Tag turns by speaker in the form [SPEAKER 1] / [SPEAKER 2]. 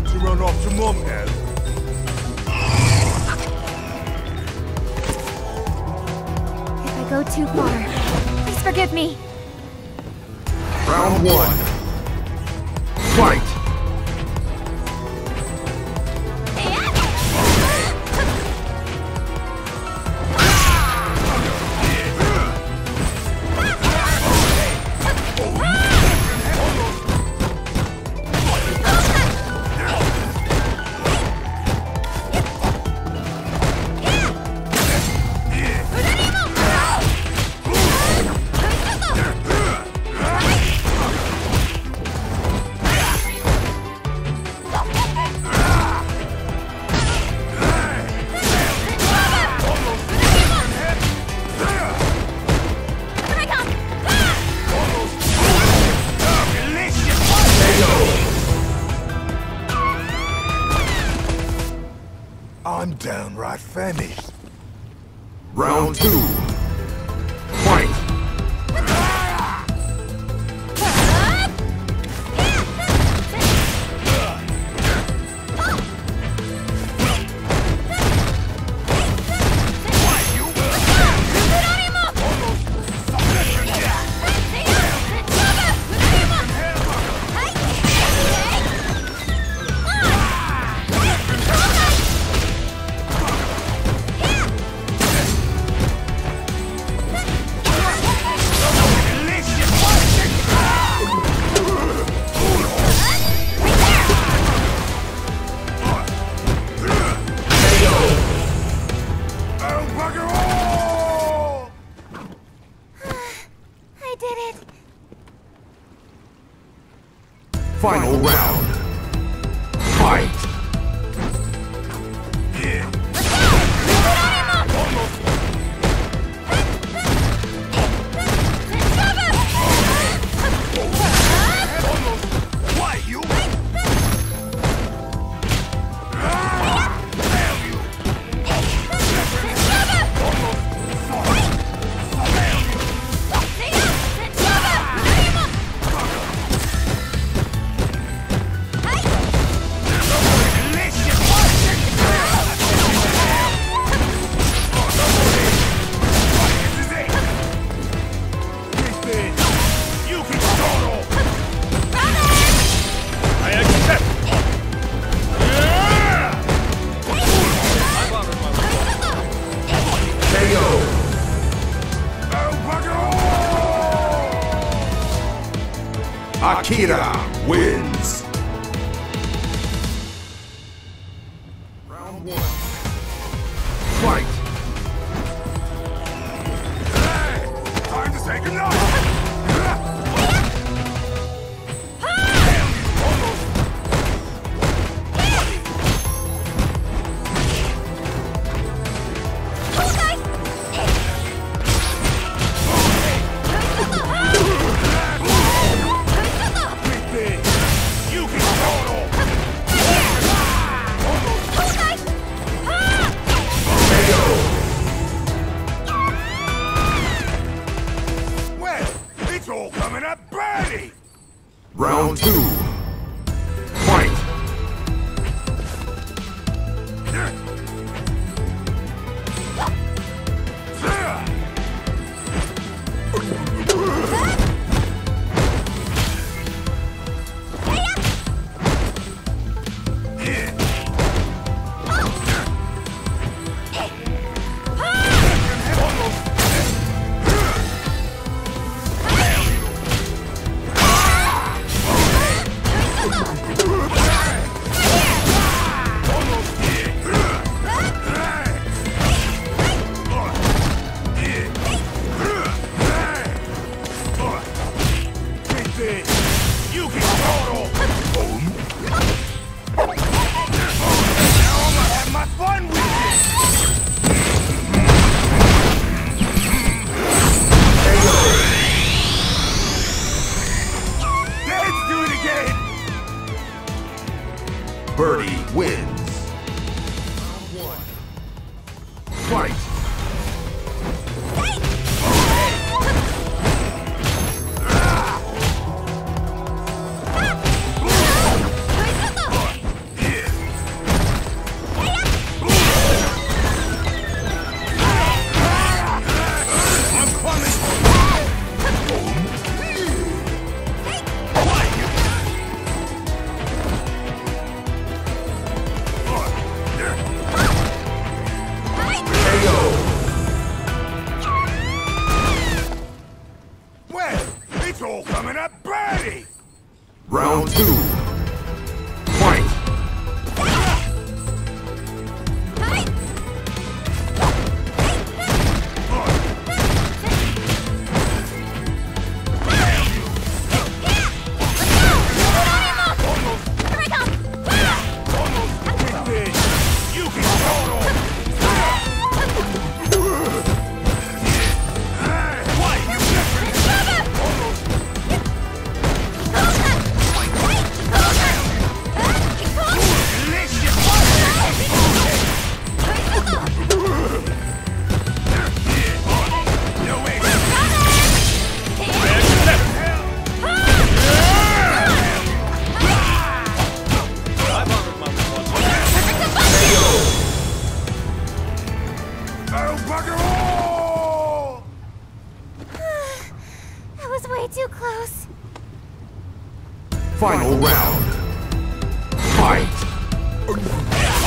[SPEAKER 1] to run off to mom now.
[SPEAKER 2] If I go too far, please forgive me.
[SPEAKER 3] Round one. Fight!
[SPEAKER 1] I'm downright famished.
[SPEAKER 3] Round two. Final round. Fight! Akira wins!
[SPEAKER 1] Coming up birdie!
[SPEAKER 3] Round two.
[SPEAKER 1] You can total! Now I'm gonna have my fun with you! Let's do it again!
[SPEAKER 3] Birdie It's all coming up birdie! Round two. was way too close.
[SPEAKER 1] Final round. Fight!